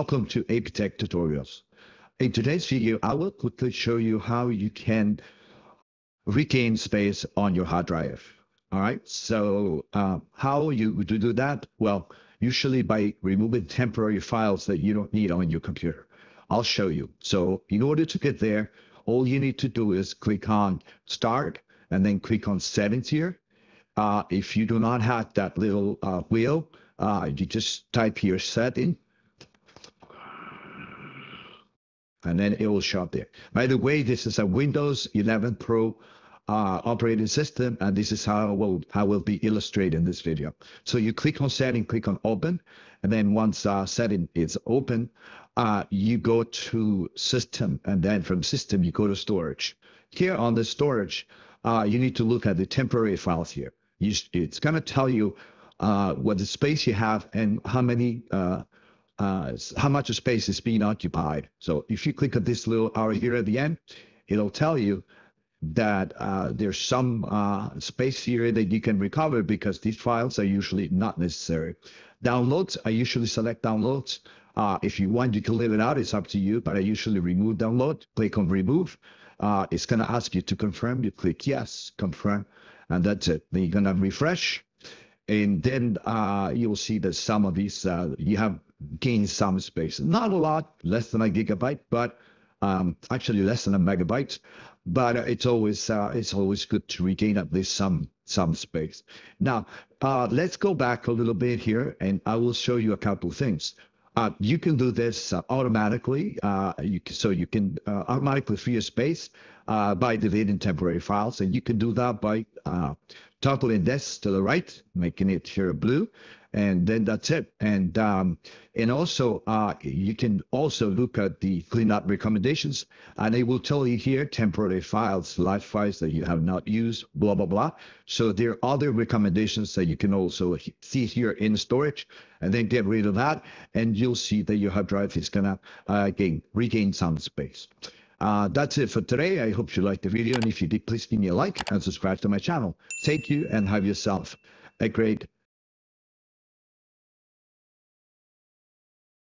welcome to APTeck Tutorials. In today's video, I will quickly show you how you can regain space on your hard drive. All right, so uh, how you do that? Well, usually by removing temporary files that you don't need on your computer. I'll show you. So in order to get there, all you need to do is click on Start and then click on Settings here. Uh, if you do not have that little uh, wheel, uh, you just type here Setting and then it will show up there. By the way, this is a Windows 11 Pro uh, operating system, and this is how will how will be illustrated in this video. So you click on setting, click on open, and then once uh, setting is open, uh, you go to system, and then from system you go to storage. Here on the storage, uh, you need to look at the temporary files here. You, it's going to tell you uh, what the space you have and how many uh, how much space is being occupied. So if you click on this little arrow here at the end, it'll tell you that uh, there's some uh, space here that you can recover because these files are usually not necessary. Downloads, I usually select downloads. Uh, if you want, you can leave it out. It's up to you, but I usually remove download. Click on remove. Uh, it's going to ask you to confirm. You click yes, confirm, and that's it. Then you're going to refresh. And then uh, you'll see that some of these, you have gained some space. Not a lot, less than a gigabyte, but um, actually less than a megabyte. But it's always uh, it's always good to regain at least some some space. Now uh, let's go back a little bit here, and I will show you a couple things. Uh, you can do this uh, automatically. Uh, you can, so you can uh, automatically free your space uh, by deleting temporary files, and you can do that by toggling this to the right, making it here blue, and then that's it. And um, and also uh, you can also look at the cleanup recommendations, and it will tell you here temporary files, live files that you have not used, blah blah blah. So there are other recommendations that you can also see here in storage, and then get rid of that, and you'll see that your hard drive is gonna uh, gain regain some space. Uh, that's it for today. I hope you liked the video, and if you did, please give me a like and subscribe to my channel. Thank you, and have yourself a great